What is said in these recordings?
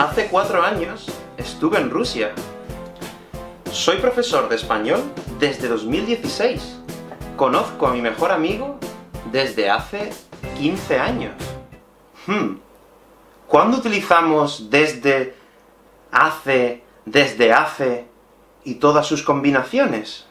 Hace cuatro años estuve en Rusia. Soy profesor de español desde 2016. Conozco a mi mejor amigo desde hace 15 años. Hmm. ¿Cuándo utilizamos desde, hace, desde hace y todas sus combinaciones?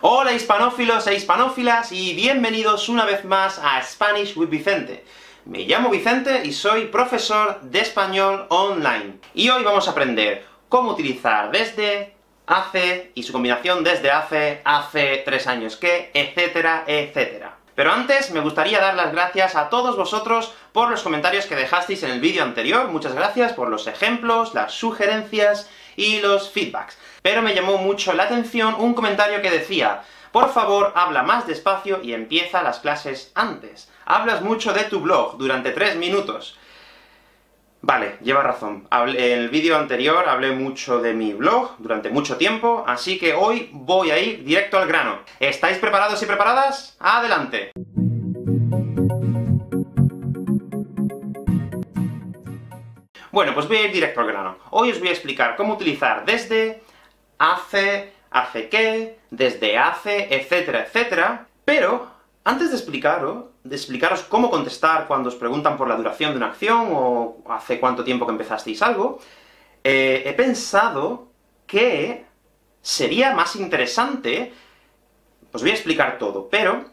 Hola hispanófilos e hispanófilas, y bienvenidos una vez más a Spanish with Vicente. Me llamo Vicente y soy profesor de español online. Y hoy vamos a aprender cómo utilizar desde, hace, y su combinación desde hace, hace tres años que, etcétera, etcétera. Pero antes, me gustaría dar las gracias a todos vosotros por los comentarios que dejasteis en el vídeo anterior, muchas gracias por los ejemplos, las sugerencias y los feedbacks. Pero me llamó mucho la atención un comentario que decía por favor, habla más despacio y empieza las clases antes. Hablas mucho de tu blog durante tres minutos. Vale, lleva razón. en el vídeo anterior hablé mucho de mi blog durante mucho tiempo, así que hoy voy a ir directo al grano. ¿Estáis preparados y preparadas? ¡Adelante! Bueno, pues voy a ir directo al grano. Hoy os voy a explicar cómo utilizar desde, hace, hace qué, desde hace, etcétera, etcétera, pero antes de explicaros, de explicaros cómo contestar cuando os preguntan por la duración de una acción, o hace cuánto tiempo que empezasteis algo, eh, he pensado que sería más interesante, os voy a explicar todo, pero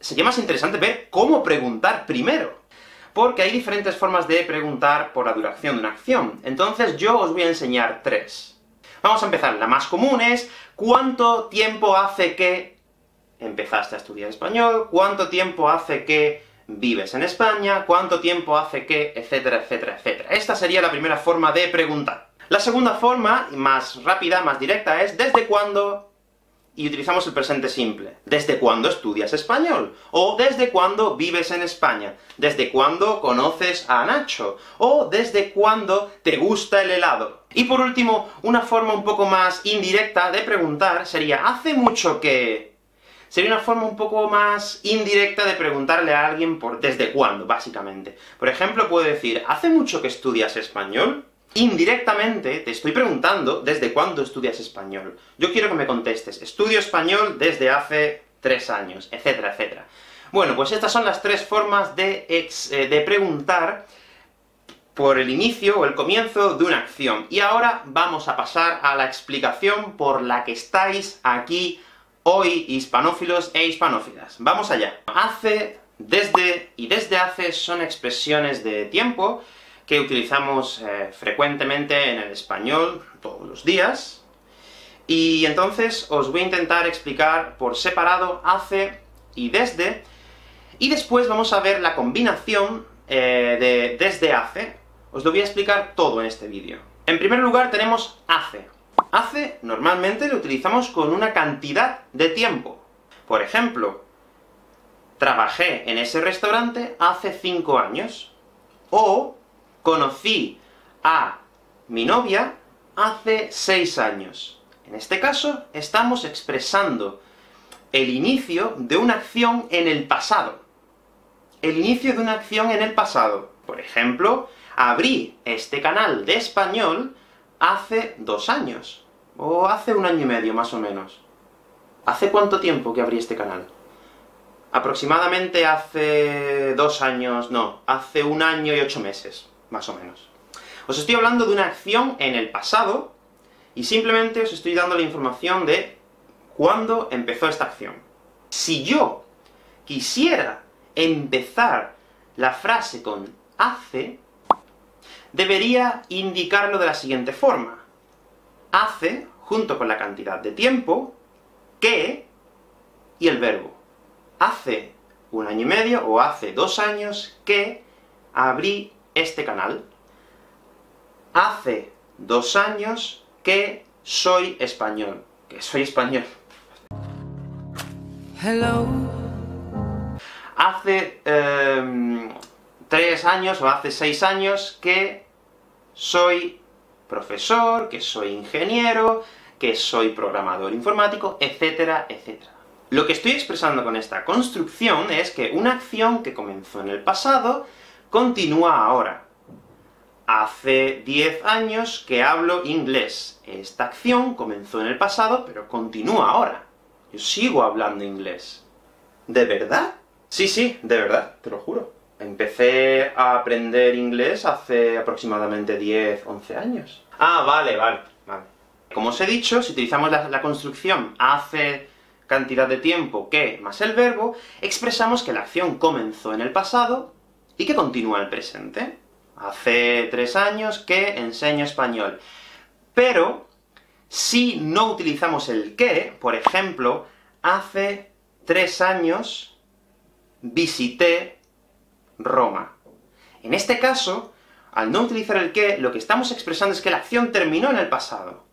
sería más interesante ver cómo preguntar primero. Porque hay diferentes formas de preguntar por la duración de una acción. Entonces yo os voy a enseñar tres. Vamos a empezar, la más común es, ¿cuánto tiempo hace que empezaste a estudiar español? ¿Cuánto tiempo hace que vives en España? ¿Cuánto tiempo hace que...? etcétera, etcétera, etcétera. Esta sería la primera forma de preguntar. La segunda forma, más rápida, más directa, es ¿desde cuándo y utilizamos el presente simple. ¿Desde cuándo estudias español? O ¿desde cuándo vives en España? ¿Desde cuándo conoces a Nacho? O ¿desde cuándo te gusta el helado? Y por último, una forma un poco más indirecta de preguntar sería ¿hace mucho que...? Sería una forma un poco más indirecta de preguntarle a alguien por desde cuándo, básicamente. Por ejemplo, puedo decir ¿hace mucho que estudias español? Indirectamente te estoy preguntando desde cuándo estudias español. Yo quiero que me contestes, estudio español desde hace tres años, etcétera, etcétera. Bueno, pues estas son las tres formas de, eh, de preguntar por el inicio o el comienzo de una acción. Y ahora vamos a pasar a la explicación por la que estáis aquí hoy, hispanófilos e hispanófilas. Vamos allá. Hace, desde y desde hace son expresiones de tiempo, que utilizamos eh, frecuentemente en el español todos los días, y entonces os voy a intentar explicar por separado hace y desde, y después vamos a ver la combinación eh, de desde hace. Os lo voy a explicar todo en este vídeo. En primer lugar tenemos hace. Hace, normalmente lo utilizamos con una cantidad de tiempo. Por ejemplo, trabajé en ese restaurante hace cinco años. O, conocí a mi novia hace seis años. En este caso, estamos expresando el inicio de una acción en el pasado. El inicio de una acción en el pasado. Por ejemplo, abrí este canal de español hace dos años. O hace un año y medio, más o menos. ¿Hace cuánto tiempo que abrí este canal? Aproximadamente hace dos años, no, hace un año y ocho meses más o menos. Os estoy hablando de una acción en el pasado, y simplemente os estoy dando la información de cuándo empezó esta acción. Si yo quisiera empezar la frase con hace, debería indicarlo de la siguiente forma. Hace, junto con la cantidad de tiempo, que, y el verbo. Hace un año y medio, o hace dos años, que abrí este canal. Hace dos años que soy español. Que soy español. Hello. Hace em, tres años, o hace seis años, que soy profesor, que soy ingeniero, que soy programador informático, etcétera, etcétera. Lo que estoy expresando con esta construcción es que una acción que comenzó en el pasado, continúa ahora. Hace 10 años que hablo inglés. Esta acción comenzó en el pasado, pero continúa ahora. Yo sigo hablando inglés. ¿De verdad? Sí, sí, de verdad, te lo juro. Empecé a aprender inglés hace aproximadamente 10, 11 años. Ah, vale, vale, vale. Como os he dicho, si utilizamos la, la construcción hace cantidad de tiempo que más el verbo, expresamos que la acción comenzó en el pasado y que continúa el presente. Hace tres años que enseño español. Pero, si no utilizamos el que, por ejemplo, hace tres años visité Roma. En este caso, al no utilizar el que, lo que estamos expresando es que la acción terminó en el pasado.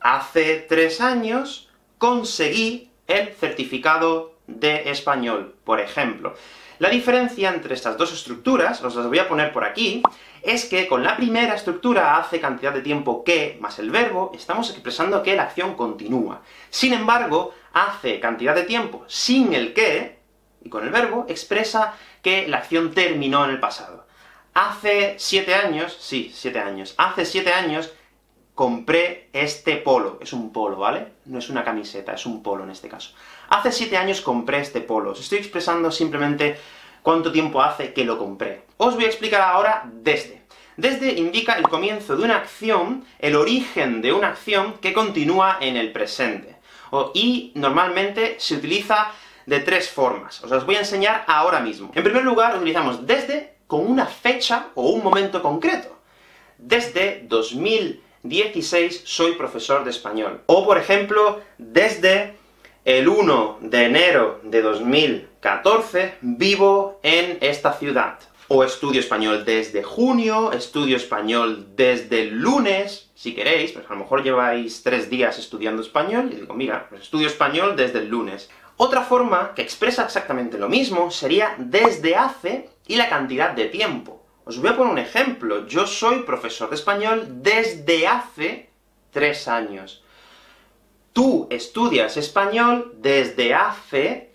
Hace tres años conseguí el certificado de español, por ejemplo. La diferencia entre estas dos estructuras, os las voy a poner por aquí, es que con la primera estructura hace cantidad de tiempo que, más el verbo, estamos expresando que la acción continúa. Sin embargo, hace cantidad de tiempo sin el que, y con el verbo, expresa que la acción terminó en el pasado. Hace siete años, sí, siete años, hace siete años compré este polo. Es un polo, ¿vale? No es una camiseta, es un polo en este caso. Hace siete años compré este polo. Os estoy expresando simplemente cuánto tiempo hace que lo compré. Os voy a explicar ahora desde. Desde indica el comienzo de una acción, el origen de una acción que continúa en el presente. y normalmente se utiliza de tres formas. Os las voy a enseñar ahora mismo. En primer lugar, utilizamos desde con una fecha o un momento concreto. Desde 2000 16 soy profesor de español. O, por ejemplo, desde el 1 de enero de 2014 vivo en esta ciudad. O estudio español desde junio, estudio español desde el lunes, si queréis, pues a lo mejor lleváis tres días estudiando español, y digo, mira, pues estudio español desde el lunes. Otra forma, que expresa exactamente lo mismo, sería desde hace y la cantidad de tiempo. Os voy a poner un ejemplo. Yo soy profesor de español desde hace tres años. Tú estudias español desde hace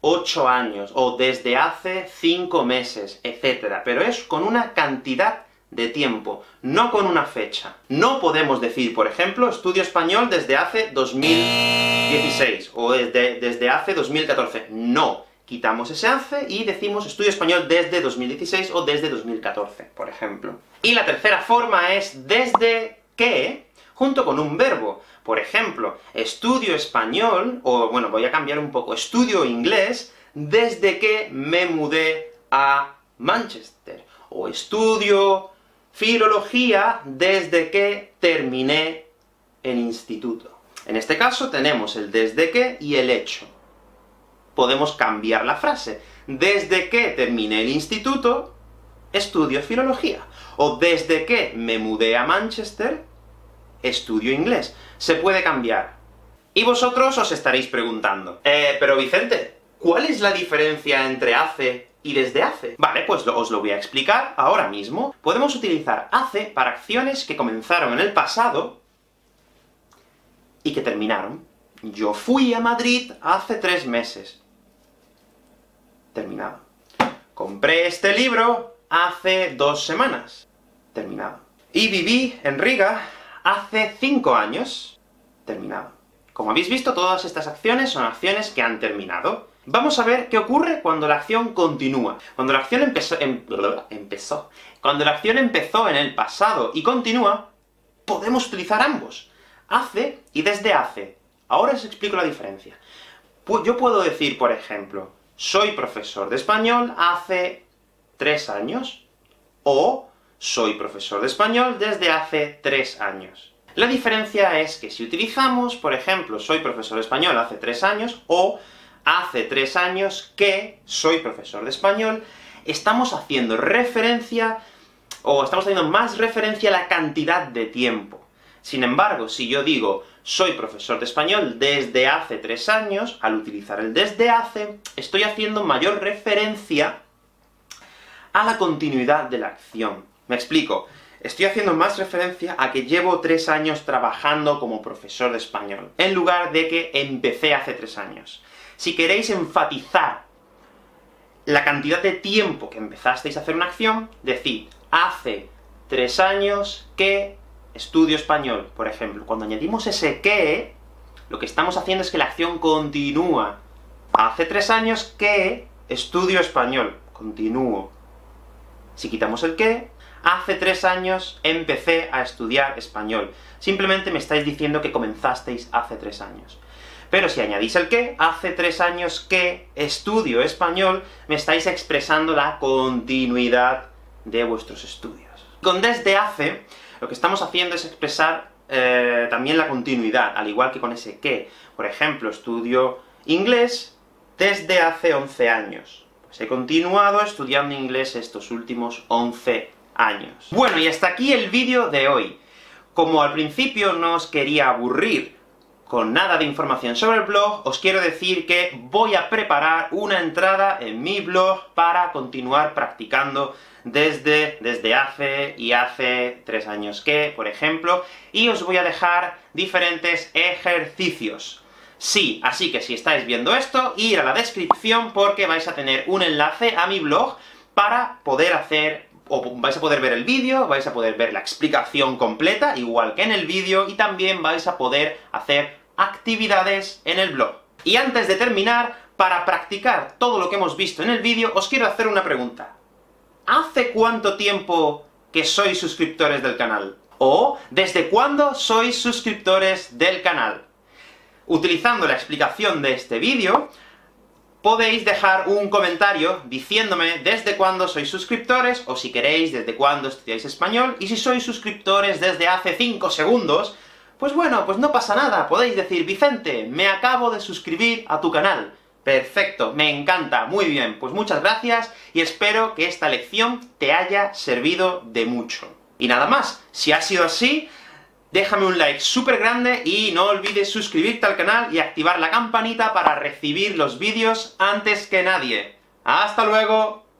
ocho años, o desde hace cinco meses, etc. Pero es con una cantidad de tiempo, no con una fecha. No podemos decir, por ejemplo, estudio español desde hace 2016, o desde, desde hace 2014. No quitamos ese hace y decimos estudio español desde 2016 o desde 2014, por ejemplo. Y la tercera forma es desde que, junto con un verbo. Por ejemplo, estudio español, o bueno, voy a cambiar un poco, estudio inglés desde que me mudé a Manchester. O estudio filología desde que terminé el instituto. En este caso tenemos el desde que y el hecho podemos cambiar la frase. Desde que terminé el instituto, estudio filología. O desde que me mudé a Manchester, estudio inglés. Se puede cambiar. Y vosotros os estaréis preguntando, eh, pero Vicente, ¿cuál es la diferencia entre hace y desde hace? Vale, pues os lo voy a explicar ahora mismo. Podemos utilizar hace para acciones que comenzaron en el pasado y que terminaron. Yo fui a Madrid hace tres meses terminado. Compré este libro hace dos semanas, terminado. Y viví en Riga hace cinco años, terminado. Como habéis visto, todas estas acciones son acciones que han terminado. Vamos a ver qué ocurre cuando la acción continúa. Cuando la acción empezó, em, empezó. Cuando la acción empezó en el pasado y continúa, podemos utilizar ambos. Hace y desde hace. Ahora os explico la diferencia. Yo puedo decir, por ejemplo, soy profesor de español hace tres años, o soy profesor de español desde hace tres años. La diferencia es que si utilizamos, por ejemplo, soy profesor de español hace tres años, o hace tres años que soy profesor de español, estamos haciendo referencia, o estamos haciendo más referencia a la cantidad de tiempo. Sin embargo, si yo digo, soy profesor de español desde hace tres años, al utilizar el desde hace, estoy haciendo mayor referencia a la continuidad de la acción. Me explico. Estoy haciendo más referencia a que llevo tres años trabajando como profesor de español, en lugar de que empecé hace tres años. Si queréis enfatizar la cantidad de tiempo que empezasteis a hacer una acción, decid, hace tres años que estudio español, por ejemplo. Cuando añadimos ese que, lo que estamos haciendo es que la acción continúa. Hace tres años que estudio español. Continúo. Si quitamos el que, hace tres años empecé a estudiar español. Simplemente me estáis diciendo que comenzasteis hace tres años. Pero si añadís el que, hace tres años que estudio español, me estáis expresando la continuidad de vuestros estudios. Con desde hace, lo que estamos haciendo es expresar eh, también la continuidad, al igual que con ese que. Por ejemplo, estudio inglés desde hace 11 años. Pues he continuado estudiando inglés estos últimos 11 años. Bueno, y hasta aquí el vídeo de hoy. Como al principio no os quería aburrir con nada de información sobre el blog, os quiero decir que voy a preparar una entrada en mi blog para continuar practicando desde, desde hace y hace tres años que, por ejemplo, y os voy a dejar diferentes ejercicios. Sí, así que si estáis viendo esto, ir a la descripción porque vais a tener un enlace a mi blog para poder hacer o vais a poder ver el vídeo, vais a poder ver la explicación completa, igual que en el vídeo, y también vais a poder hacer actividades en el blog. Y antes de terminar, para practicar todo lo que hemos visto en el vídeo, os quiero hacer una pregunta. ¿Hace cuánto tiempo que sois suscriptores del canal? O, ¿desde cuándo sois suscriptores del canal? Utilizando la explicación de este vídeo, podéis dejar un comentario diciéndome desde cuándo sois suscriptores, o si queréis, desde cuándo estudiáis español, y si sois suscriptores desde hace 5 segundos, pues bueno, pues no pasa nada, podéis decir, Vicente, me acabo de suscribir a tu canal. Perfecto, me encanta, muy bien, pues muchas gracias, y espero que esta lección te haya servido de mucho. Y nada más, si ha sido así, déjame un like súper grande, y no olvides suscribirte al canal y activar la campanita para recibir los vídeos antes que nadie. ¡Hasta luego!